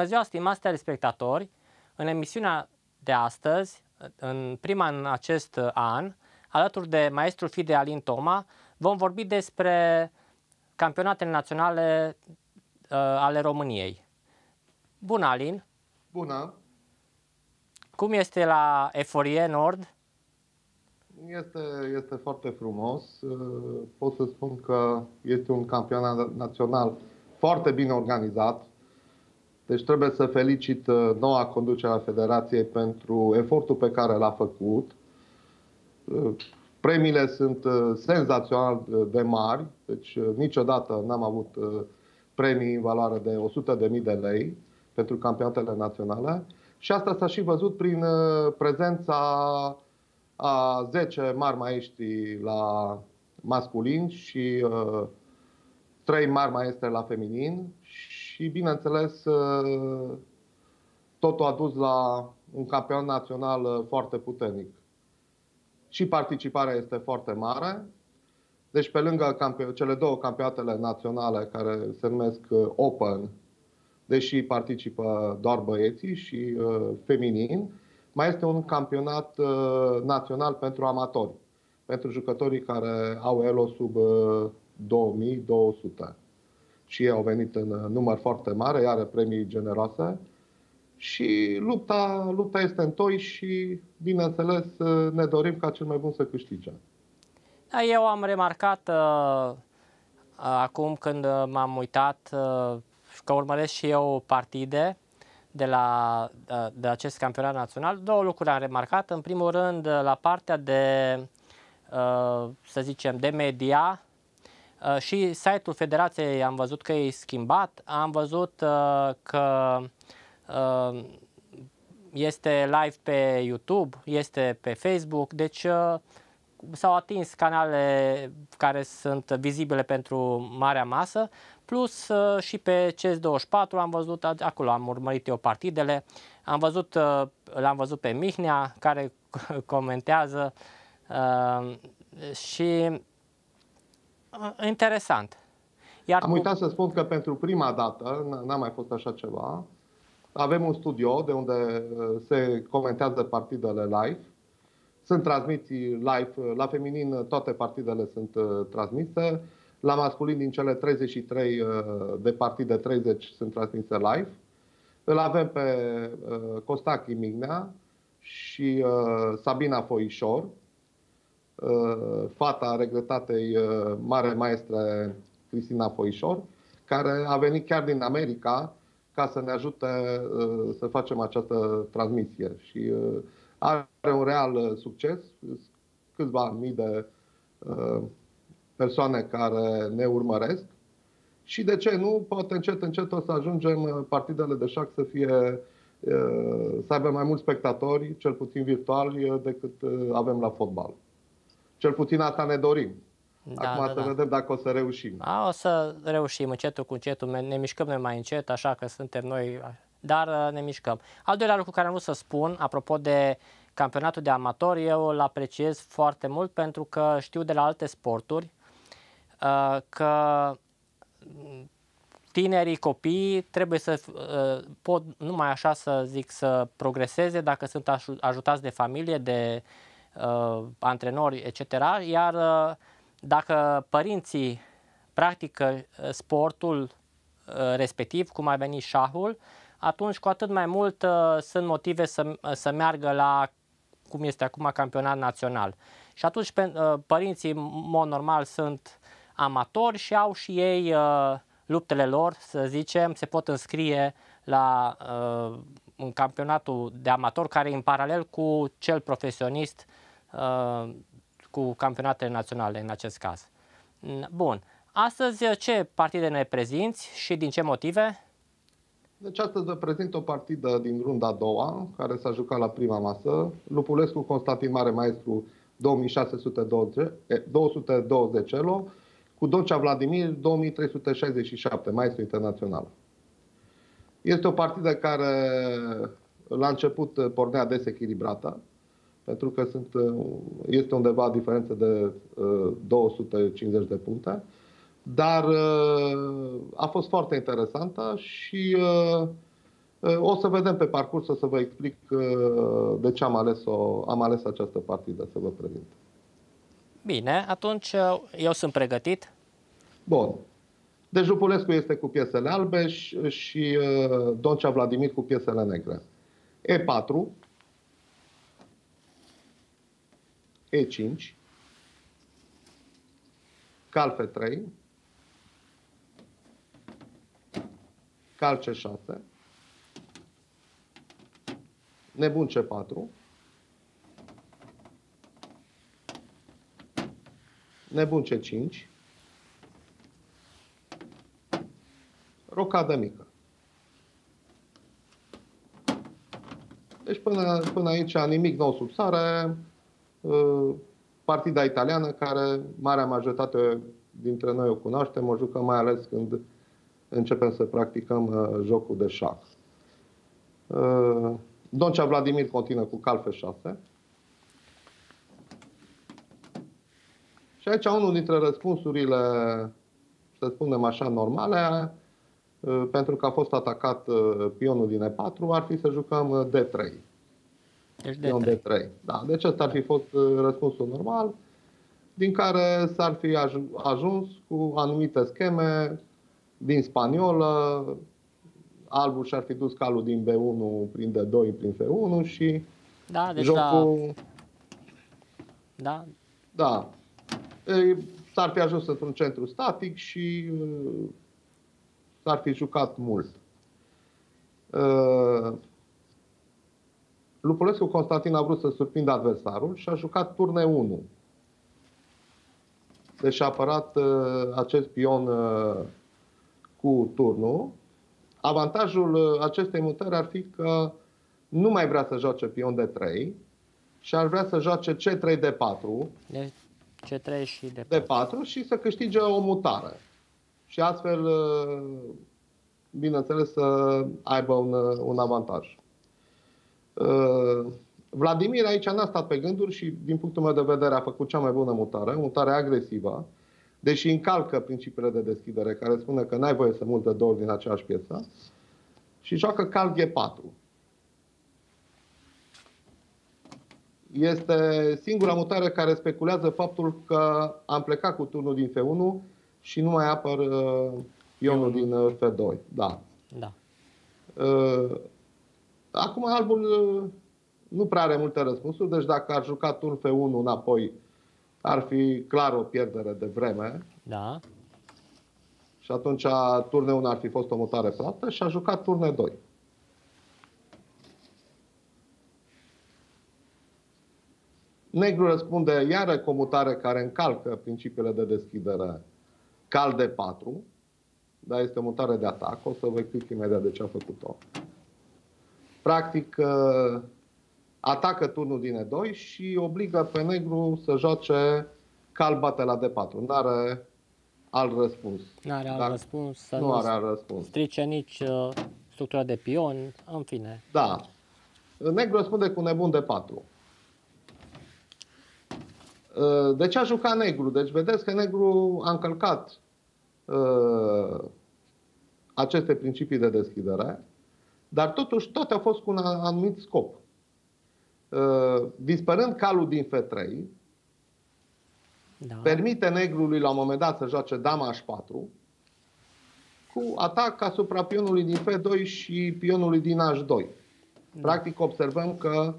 Bună ziua, stimați telespectatori! În emisiunea de astăzi, în prima în acest an, alături de maestrul Fide Alin Toma, vom vorbi despre campionatele naționale uh, ale României. Bună, Alin! Bună! Cum este la Eforie Nord? Este, este foarte frumos. Uh, pot să spun că este un campionat național foarte bine organizat. Deci trebuie să felicit uh, noua conducere a Federației pentru efortul pe care l-a făcut. Uh, premiile sunt senzațional de mari, deci niciodată n-am avut premii în valoare de 100.000 de lei pentru campionatele naționale. Și asta s-a și văzut prin prezența a 10 mari maestri la masculin și uh, 3 mari maestre la feminin și, bineînțeles, uh, totul a dus la un campion național uh, foarte puternic. Și participarea este foarte mare. Deci, pe lângă cele două campionatele naționale care se numesc uh, Open, deși participă doar băieții și uh, feminin, mai este un campionat uh, național pentru amatori, pentru jucătorii care au elo sub uh, 2200. Și ei au venit în uh, număr foarte mare, are premii generoase. Și lupta, lupta este în toi și, bineînțeles, uh, ne dorim ca cel mai bun să câștige. Da, eu am remarcat uh, acum când m-am uitat uh, că urmăresc și eu partide de, la, de acest campionat național, două lucruri am remarcat. În primul rând, la partea de, uh, să zicem, de media, uh, și site-ul Federației am văzut că e schimbat, am văzut uh, că este live pe YouTube, este pe Facebook, deci s-au atins canale care sunt vizibile pentru marea masă, plus uh, și pe CS24 am văzut, acolo am urmărit eu partidele, am văzut, uh, l-am văzut pe Mihnea care comentează uh, și interesant. Iar am uitat cu... să spun că pentru prima dată, n-a mai fost așa ceva, avem un studio de unde se comentează partidele live sunt transmisii live. La feminin toate partidele sunt uh, transmise. La masculin din cele 33 uh, de partide, 30 sunt transmise live. Îl avem pe uh, Costachi Mignea și Sabina Foișor, fata regretatei mare maestre Cristina Foișor, care a venit chiar din America ca să ne ajute să facem această transmisie. Și are un real uh, succes, câțiva mii de uh, persoane care ne urmăresc și de ce nu, poate încet, încet o să ajungem uh, partidele de șac să fie să aibă mai mulți spectatori, cel puțin virtuali, decât avem la fotbal. Cel puțin asta ne dorim. Da, Acum da, să da. vedem dacă o să reușim. A, o să reușim încetul cu încetul, ne mișcăm noi mai încet, așa că suntem noi dar uh, ne mișcăm. Al doilea lucru care am vrut să spun, apropo de campionatul de amatori, eu îl apreciez foarte mult pentru că știu de la alte sporturi uh, că tinerii copii trebuie să uh, pot numai așa să zic să progreseze dacă sunt ajutați de familie, de uh, antrenori, etc. Iar uh, dacă părinții practică sportul uh, respectiv, cum a venit șahul, atunci cu atât mai mult uh, sunt motive să, uh, să meargă la cum este acum campionat național. Și atunci pe, uh, părinții, în mod normal, sunt amatori și au și ei uh, luptele lor, să zicem, se pot înscrie la uh, un campionatul de amator care e în paralel cu cel profesionist uh, cu campionatele naționale în acest caz. Bun. Astăzi ce partide ne prezinți și din ce motive? Deci astăzi vă prezint o partidă din runda a doua, care s-a jucat la prima masă. Lupulescu Constantin Mare Maestru 2620, 220 elo, cu Doncea Vladimir 2367, maestru internațional. Este o partidă care la început pornea desechilibrată, pentru că sunt, este undeva diferență de 250 de puncte. Dar uh, a fost foarte interesantă și uh, O să vedem pe parcurs, o să vă explic de ce am ales, o, am ales această partidă, să vă prezint. Bine, atunci eu sunt pregătit. Bun. Deci Lupulescu este cu piesele albe și, și uh, Doncea Vladimir cu piesele negre. E4, E5, cal F3, cal C6, nebun C4, nebun C5, rocadă mică. Deci până, până aici nimic nou sub sare. Uh, partida italiană care marea majoritate dintre noi o cunoaștem, o jucăm mai ales când începem să practicăm uh, jocul de șah. Uh, Doncea Vladimir continuă cu cal F6. Și aici unul dintre răspunsurile, să spunem așa, normale, Uh, pentru că a fost atacat uh, pionul din E4, ar fi să jucăm uh, D3. Deci D3. Pion D3. Da, deci ăsta ar fi fost răspunsul normal, din care s-ar fi ajuns cu anumite scheme din spaniolă, albul și-ar fi dus calul din B1 prin D2 prin F1 și da, deci jocul... Da. Da. S-ar fi ajuns într-un centru static și s-ar fi jucat mult. Uh, Lupulescu Constantin a vrut să surprindă adversarul și a jucat turne 1. Deci a apărat uh, acest pion uh, cu turnul. Avantajul acestei mutări ar fi că nu mai vrea să joace pion de 3 și ar vrea să joace C3 de 4. Deci C3 și de 4. De 4 și să câștige o mutare și astfel, uh, bineînțeles, să aibă un, uh, un avantaj. Uh, Vladimir aici n-a stat pe gânduri și, din punctul meu de vedere, a făcut cea mai bună mutare, mutare agresivă, deși încalcă principiile de deschidere, care spune că n-ai voie să multe două din aceeași piesă, și joacă cal G4. Este singura mutare care speculează faptul că am plecat cu turnul din F1 și nu mai apăr uh, ionul din uh, F2. Da. da. Uh, acum albul uh, nu prea are multe răspunsuri, deci dacă ar juca turn F1 înapoi, ar fi clar o pierdere de vreme. Da. Și atunci turne 1 ar fi fost o mutare plată și a jucat turne 2. Negru răspunde iară cu o mutare care încalcă principiile de deschidere cal de 4, dar este o mutare de atac. O să vă explic imediat de ce a făcut-o. Practic, uh, atacă turnul din E2 și obligă pe negru să joace cal bate la D4. Nu are alt răspuns. Nu are alt Dar răspuns. Să nu, nu are alt răspuns. strice nici uh, structura de pion, în fine. Da. Negru răspunde cu nebun de 4. Uh, de ce a jucat negru? Deci vedeți că negru a încălcat uh, aceste principii de deschidere, dar totuși toate au fost cu un anumit scop. Uh, dispărând calul din F3, da. permite negrului la un moment dat să joace dama H4 cu atac asupra pionului din F2 și pionului din H2. Da. Practic observăm că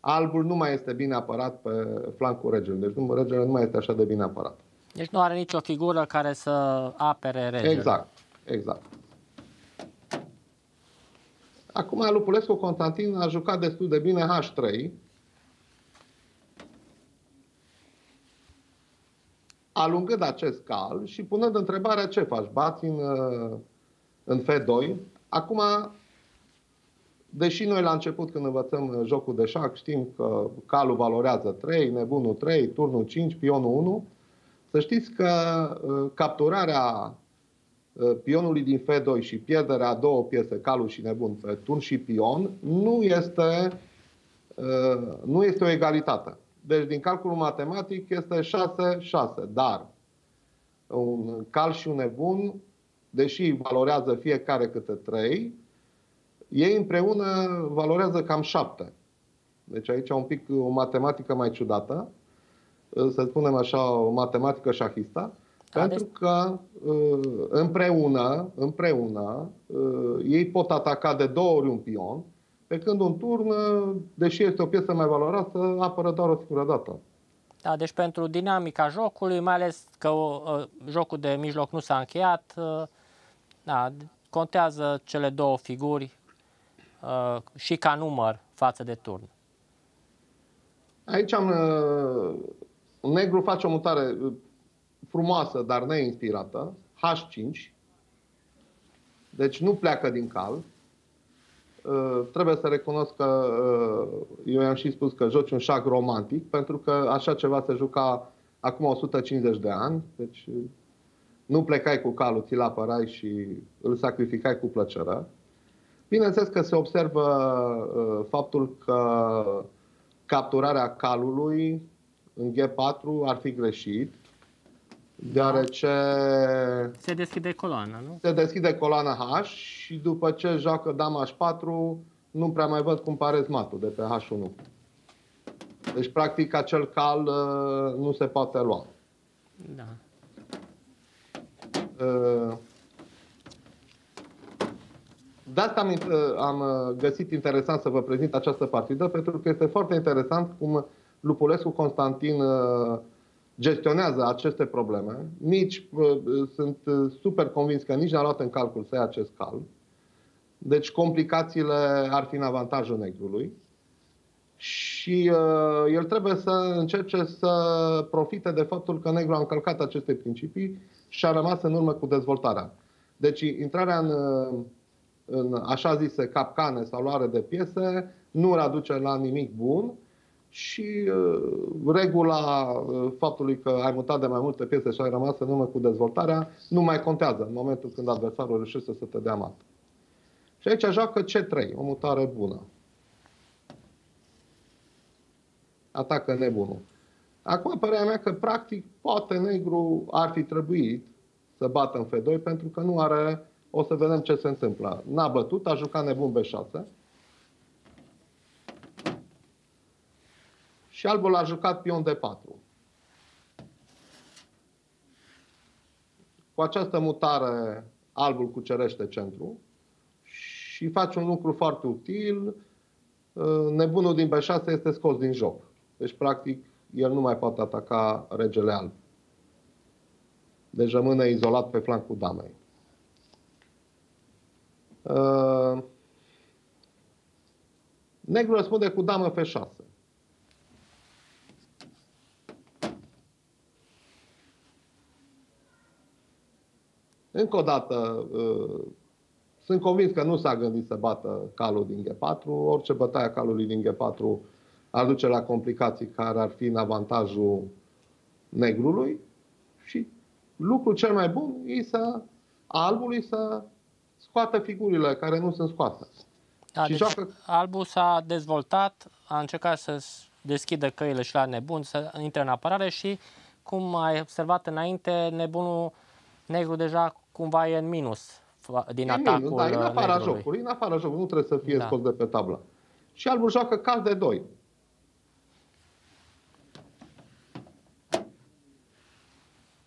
albul nu mai este bine apărat pe flancul regelui. Deci nu, regele nu mai este așa de bine apărat. Deci nu are nicio figură care să apere regele. Exact, exact. Acum Lupulescu Constantin a jucat destul de bine H3. Alungând acest cal și punând întrebarea ce faci, bați în, în F2. Acum Deși noi la început când învățăm uh, jocul de șac știm că calul valorează 3, nebunul 3, turnul 5, pionul 1, să știți că uh, capturarea uh, pionului din F2 și pierderea a două piese, calul și nebun, pe turn și pion, nu este, nu este o egalitate. Deci din calculul matematic este 6-6, dar un cal și un nebun, deși valorează fiecare câte 3, Ei împreună valorează cam 7. Deci aici un pic o matematică mai ciudată, să spunem așa, o matematică șahistă, da, pentru deci- că împreună, împreună ei pot ataca de două ori un pion, pe când un turn, deși este o piesă mai valoroasă, apără doar o singură dată. Da, deci pentru dinamica jocului, mai ales că uh, jocul de mijloc nu s-a încheiat, uh, da, contează cele două figuri uh, și ca număr față de turn. Aici am, uh, negru face o mutare frumoasă, dar neinspirată, H5, deci nu pleacă din cal, Uh, trebuie să recunosc că uh, eu i-am și spus că joci un șac romantic, pentru că așa ceva se juca acum 150 de ani, deci uh, nu plecai cu calul, ți-l apărai și îl sacrificai cu plăcere. Bineînțeles că se observă faptul că capturarea calului în G4 ar fi greșit, deoarece... Se deschide coloana, nu? Se deschide coloana H și după ce joacă dama H4, nu prea mai văd cum pare matul de pe H1. Deci, practic, acel cal uh, nu se poate lua. Da. Uh, de asta am, uh, am uh, găsit interesant să vă prezint această partidă, pentru că este foarte interesant cum Lupulescu Constantin uh, gestionează aceste probleme. Nici uh, sunt uh, super convins că nici n-a luat în calcul să ia acest cal. Deci complicațiile ar fi în avantajul negrului. Și uh, el trebuie să încerce să profite de faptul că negru a încălcat aceste principii și a rămas în urmă cu dezvoltarea. Deci intrarea în, uh, în așa zise capcane sau luare de piese nu îl aduce la nimic bun și uh, regula uh, faptului că ai mutat de mai multe piese și ai rămas în urmă cu dezvoltarea nu mai contează în momentul când adversarul reușește să te dea mat. Și aici joacă C3, o mutare bună. Atacă nebunul. Acum, părerea mea că, practic, poate negru ar fi trebuit să bată în F2 pentru că nu are... O să vedem ce se întâmplă. N-a bătut, a jucat nebun B6 și albul a jucat pion de 4. Cu această mutare, albul cucerește centru și face un lucru foarte util. Nebunul din B6 este scos din joc. Deci, practic, el nu mai poate ataca regele alb. Deci rămâne izolat pe flancul damei. Negru răspunde cu damă F6. Încă o dată, uh, sunt convins că nu s-a gândit să bată calul din G4. Orice bătaie a calului din G4 ar duce la complicații care ar fi în avantajul negrului și lucrul cel mai bun e să albului să scoată figurile care nu sunt scoase. Da, și deci joacă... albul s-a dezvoltat, a încercat să deschidă căile și la nebun, să intre în apărare și, cum ai observat înainte, nebunul negru deja cumva e în minus din e atacul minus, da, în afara negrului. jocului, în afara jocului, nu trebuie să fie da. scos de pe tablă. Și albul joacă cal de 2.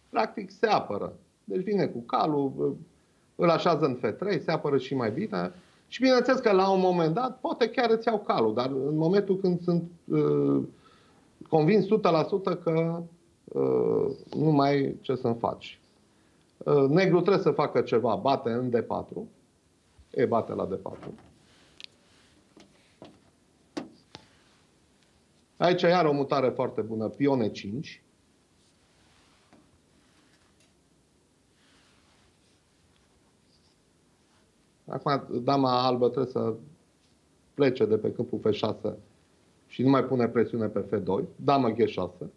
Practic se apără. Deci vine cu calul, îl așează în F3, se apără și mai bine. Și bineînțeles că la un moment dat poate chiar îți iau calul, dar în momentul când sunt uh, convins 100% că uh, nu mai ai ce să-mi faci. Uh, negru trebuie să facă ceva, bate în D4. E bate la D4. Aici iar o mutare foarte bună, pione 5. Acum dama albă trebuie să plece de pe câmpul F6 și nu mai pune presiune pe F2. Dama G6.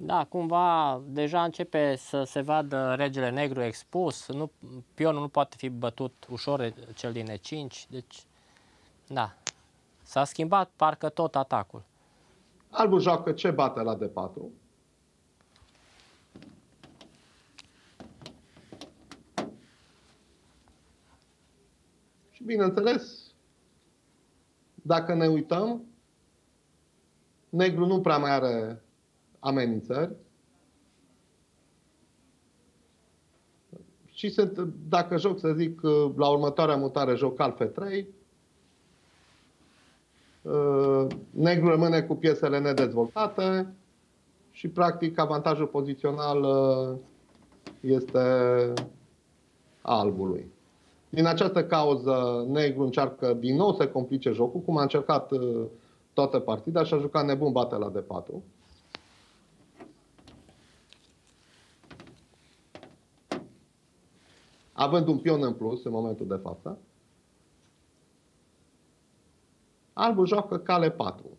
Da, cumva deja începe să se vadă regele negru expus, nu, pionul nu poate fi bătut ușor, cel din E5, deci da, s-a schimbat parcă tot atacul. Albul joacă ce bate la D4. Și bineînțeles, dacă ne uităm, negru nu prea mai are amenințări. Și sunt, dacă joc, să zic, la următoarea mutare joc alfe 3, uh, negru rămâne cu piesele nedezvoltate și, practic, avantajul pozițional uh, este albului. Din această cauză, negru încearcă din nou să complice jocul, cum a încercat uh, toată partida și a jucat nebun bate la D4. Având un pion în plus în momentul de față, albul joacă cale 4.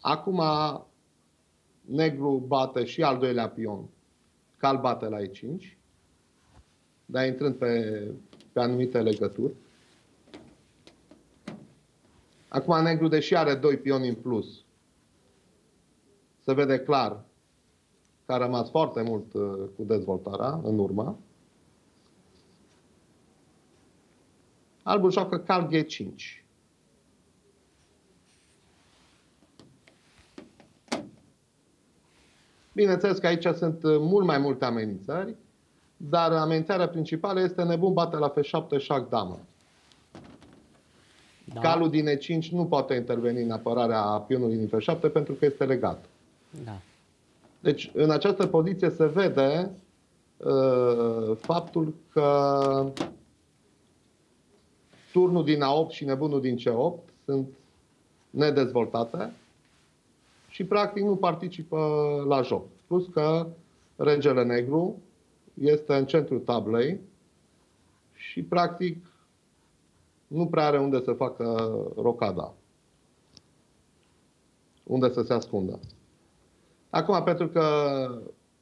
Acum negru bate și al doilea pion. Cal bate la E5, dar intrând pe, pe anumite legături. Acum negru, deși are doi pioni în plus, se vede clar că a rămas foarte mult uh, cu dezvoltarea în urmă. Albul joacă cal G5. Bineînțeles că aici sunt uh, mult mai multe amenințări, dar amenințarea principală este nebun bate la F7 șac damă. Da. Calul din E5 nu poate interveni în apărarea pionului din F7 pentru că este legat. Da. Deci, în această poziție se vede uh, faptul că turnul din A8 și nebunul din C8 sunt nedezvoltate și practic nu participă la joc. Plus că regele negru este în centrul tablei și practic nu prea are unde să facă rocada. Unde să se ascundă. Acum, pentru că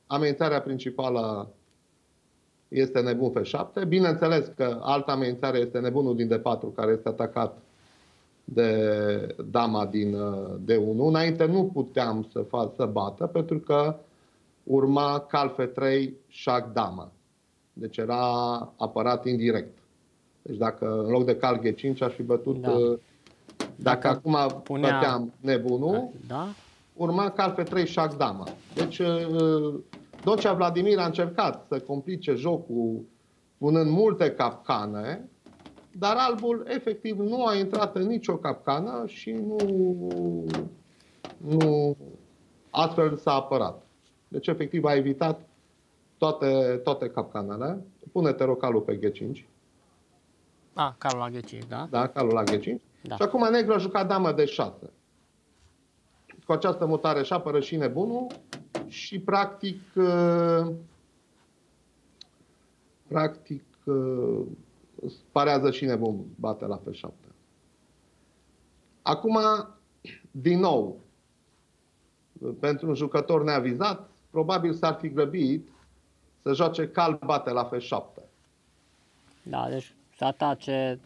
amenințarea principală este nebun F7, bineînțeles că alta amenințare este nebunul din D4 care este atacat de dama din uh, D1. Înainte nu puteam să, fac, să bată pentru că urma cal F3, șac dama. Deci era apărat indirect. Deci dacă în loc de cal G5 aș fi bătut... Da. Uh, dacă, dacă acum punea... băteam nebunul, da? urma cal F3, șac dama. Deci uh, Docea Vladimir a încercat să complice jocul punând multe capcane, dar albul efectiv nu a intrat în nicio capcană și nu, nu astfel s-a apărat. Deci efectiv a evitat toate, toate capcanele. Pune-te rocalul pe G5. A, calul la G5, da? Da, calul la G5. Da. Și acum negru a jucat damă de 6. Cu această mutare și apără și nebunul și practic uh, practic uh, parează și nebun bate la pe 7. Acum, din nou, pentru un jucător neavizat, probabil s-ar fi grăbit să joace cal bate la F7. Da, deci să atace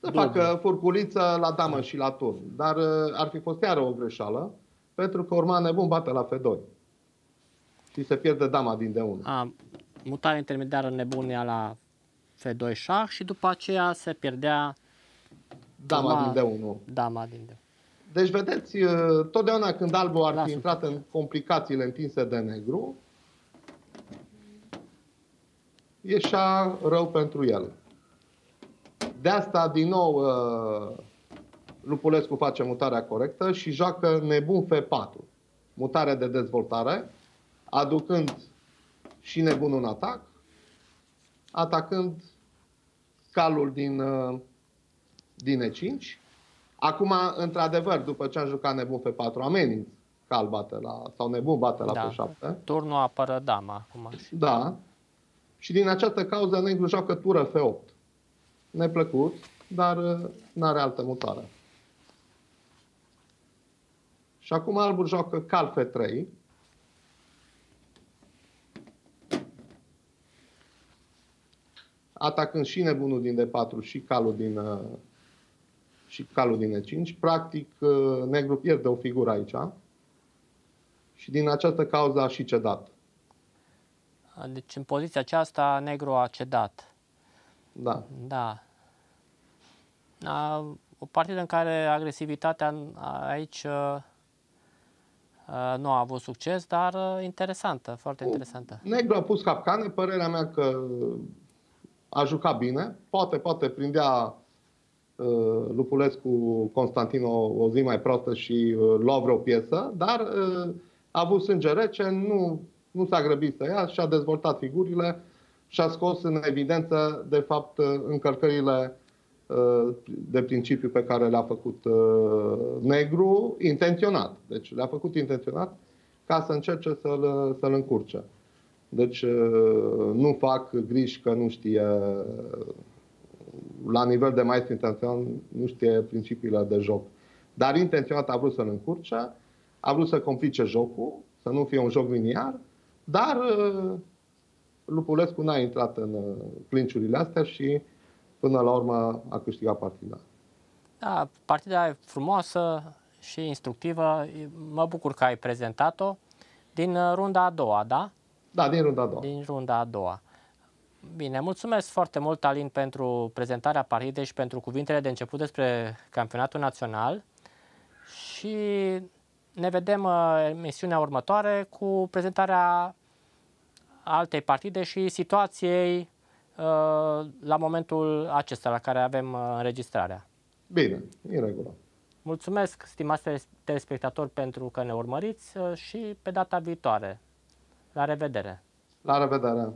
să dublu. facă furculiță la damă și la turn. Dar uh, ar fi fost chiar o greșeală, pentru că urma nebun bate la F2. Și se pierde dama din D1. A, mutare intermediară nebunia la F2 șah și după aceea se pierdea dama din D1. Dama din D1. Deci, vedeți, uh, totdeauna când albul ar fi intrat în complicațiile întinse de negru, ieșea rău pentru el. De asta, din nou, uh, Lupulescu face mutarea corectă și joacă nebun F4. Mutare de dezvoltare, aducând și nebunul în atac atacând calul din, uh, din E5. Acum, într-adevăr, după ce am jucat nebun pe 4 ameninț cal bate la, sau nebun bate la da. P7. Turnul apără dama acum. Da. Și din această cauză negru joacă tură F8. Neplăcut, dar uh, nu are altă mutare. Și acum albul joacă cal F3. atacând și nebunul din D4 și calul din, uh, și calul din E5. Practic, uh, negru pierde o figură aici și din această cauză a și cedat. Deci în poziția aceasta negru a cedat. Da. Da. A, o partidă în care agresivitatea aici nu a avut succes, dar interesantă, foarte interesantă. Negru a pus capcane, părerea mea că a jucat bine, poate, poate prindea uh, Lupulescu Constantin o, o zi mai proastă și uh, lua vreo piesă, dar uh, a avut sânge rece, nu, nu s-a grăbit să ia și a dezvoltat figurile și a scos în evidență, de fapt, încălcările uh, de principiu pe care le-a făcut uh, negru intenționat. Deci le-a făcut intenționat ca să încerce să-l, să-l încurce. Deci uh, nu fac griji că nu știe la nivel de maestru intenționat, nu știe principiile de joc. Dar intenționat a vrut să-l încurce, a vrut să complice jocul, să nu fie un joc liniar, dar uh, Lupulescu n-a intrat în uh, clinciurile astea și până la urmă a câștigat partida. Da, partida e frumoasă și instructivă. Mă bucur că ai prezentat-o din runda a doua, da? Da, din runda a doua. Din runda a doua. Bine, mulțumesc foarte mult, Alin, pentru prezentarea partidei și pentru cuvintele de început despre campionatul național. Și ne vedem uh, emisiunea următoare cu prezentarea altei partide și situației uh, la momentul acesta la care avem uh, înregistrarea. Bine, în regulă. Mulțumesc, stimați telespectatori, pentru că ne urmăriți și pe data viitoare. La revedere! La revedere!